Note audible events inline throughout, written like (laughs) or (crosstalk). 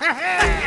Yeah. (laughs)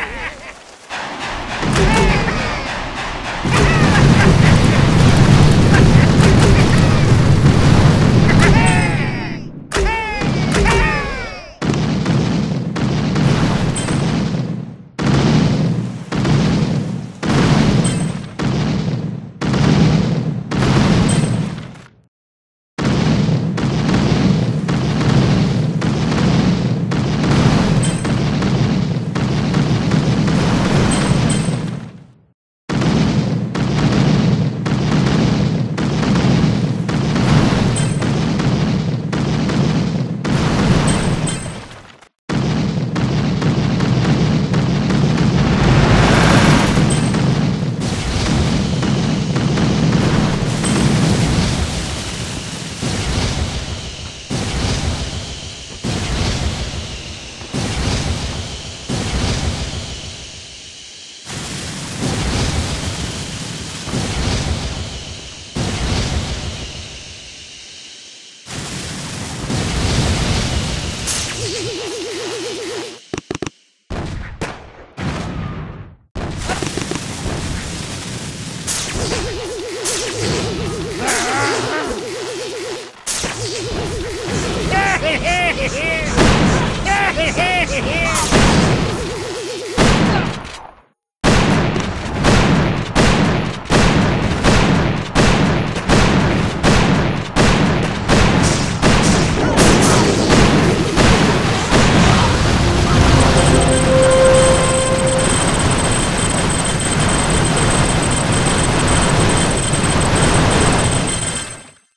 Hey!